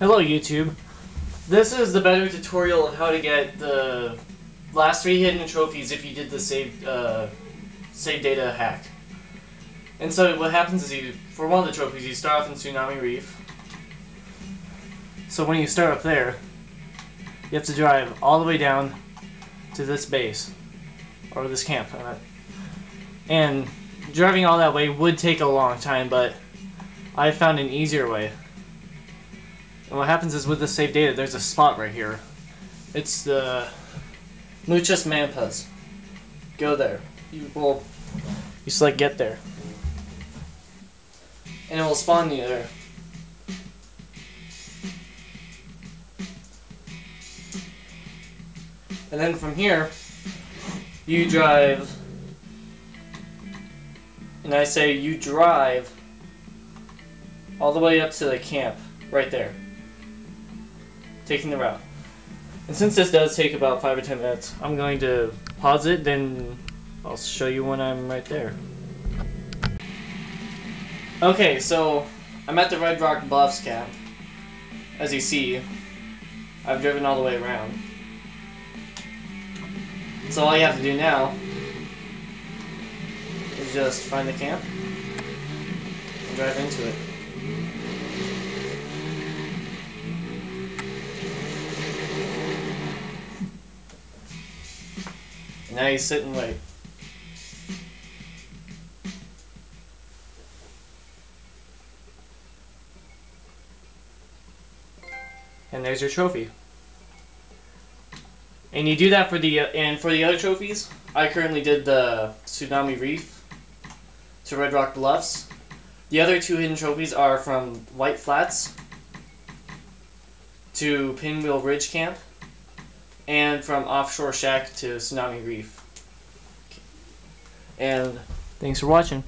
Hello YouTube. This is the better tutorial of how to get the last three hidden trophies if you did the save uh, save data hack. And so what happens is you, for one of the trophies, you start off in Tsunami Reef. So when you start up there, you have to drive all the way down to this base, or this camp. And driving all that way would take a long time, but I found an easier way. And what happens is with the save data, there's a spot right here. It's the Muchas Mampas. Go there. You will you select get there. And it will spawn you there. And then from here, you drive, and I say you drive all the way up to the camp, right there taking the route. And since this does take about 5 or 10 minutes, I'm going to pause it, then I'll show you when I'm right there. Okay, so I'm at the Red Rock Bluffs camp. As you see, I've driven all the way around. So all you have to do now is just find the camp and drive into it. Now you sit and wait. And there's your trophy. And you do that for the, uh, and for the other trophies, I currently did the Tsunami Reef to Red Rock Bluffs. The other two hidden trophies are from White Flats to Pinwheel Ridge Camp and from Offshore Shack to Tsunami Reef. And thanks for watching.